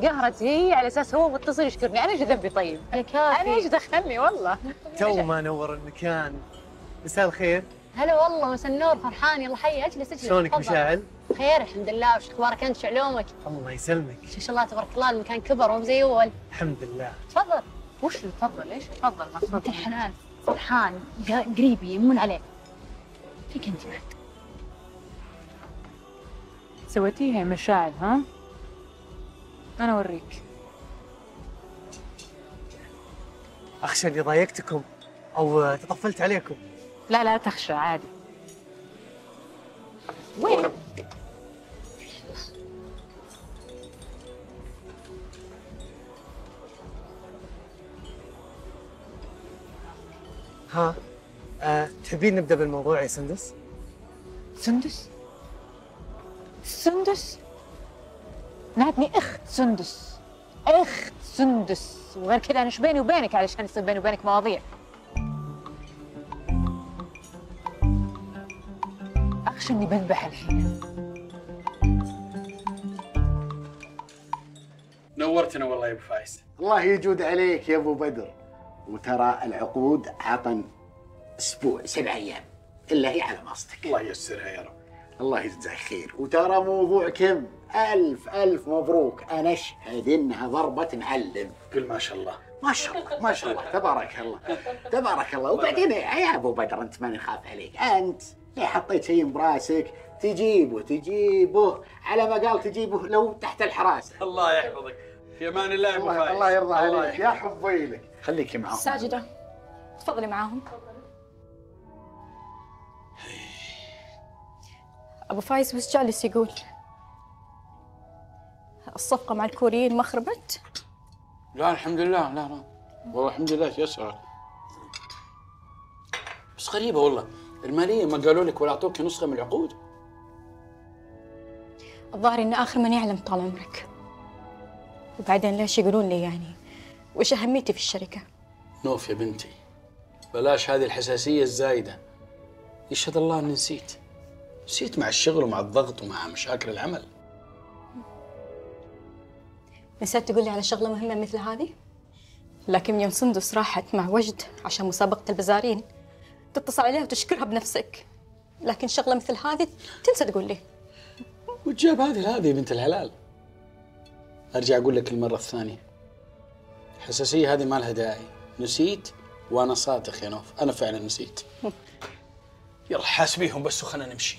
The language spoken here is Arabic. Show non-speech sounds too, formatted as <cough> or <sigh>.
قهرت هي على أساس هو متصل يشكرني. أنا إيش ذنبي طيب؟ يا أنا إيش كافي دخلني؟ والله. تو ما نور المكان. مساء الخير. هلا والله مسا النور فرحان. يلا حي أجلس أجلس. شلونك. مشاعل؟ بخير الحمد لله. وش أخبارك؟ أنت شو علومك؟ الله يسلمك. ما شاء الله تبارك الله المكان كبر مو زي أول. الحمد لله. تفضل. وش تفضل؟ إيش تفضل؟ ما تفضل. الحلال فرحان قا- قريبي يمون عليك. فيك أنت بعد. سويتيها يا مشاعل ها؟ أنا أوريك. أخشى أني ضايقتكم أو تطفلت عليكم. لا لا تخشى عادي. وين؟ ها أه تحبين نبدأ بالموضوع يا سندس؟ سندس؟ سندس؟ نادني إخت سندس. إخت سندس. وغير كذا أنا إيش بيني وبينك علشان يصير بيني وبينك مواضيع. أخشى إني بذبح الحين. نورتنا والله يا أبو فايز. الله يجود عليك يا أبو بدر. وترى العقود عطن أسبوع سبع أيام. إلا هي على مصدك الله ييسرها يا رب. الله يجزاك خير. وترى موضوع كم؟ ألف ألف مبروك. أنا أشهد إنها ضربه معلم. قل ما شاء الله. ما شاء الله ما شاء الله. تبارك الله. تبارك الله. وبعدين يا أبو بدر أنت ماني خاف عليك؟ أنت اللي حطيت شيء براسك؟ تجيبه تجيبه. على ما قال تجيبه لو تحت الحراسة. الله يحفظك. في أمان الله يا أبو الله, فايز. الله يرضى عليك. يا. حبي لك. خليكي معهم ساجدة. تفضلي معاهم. أبو فايز وش جالس يقول؟ الصفقة مع الكوريين ما خربت؟ لا الحمد لله لا لا والله الحمد لله تيسر بس غريبة والله المالية ما قالوا لك ولا أعطوك نسخة من العقود الظاهر إن آخر من يعلم طال عمرك وبعدين ليش يقولون لي يعني؟ وش أهميتي في الشركة؟ نوف يا بنتي بلاش هذه الحساسية الزايدة يشهد الله أني نسيت نسيت مع الشغل ومع الضغط ومع مشاكل العمل. نسيت تقول لي على شغلة مهمة مثل هذه؟ لكن يوم سندس راحت مع وجد عشان مسابقة البزارين. تتصل عليها وتشكرها بنفسك. لكن شغلة مثل هذه تنسى تقول لي. وتجاب هذه هذه بنت الحلال أرجع أقول لك المرة الثانية. الحساسيه هذه ما لها داعي. نسيت وأنا صادق يا نوف. أنا فعلا نسيت. <laughs> يلا حاسبيهم بس وخلنا نمشي.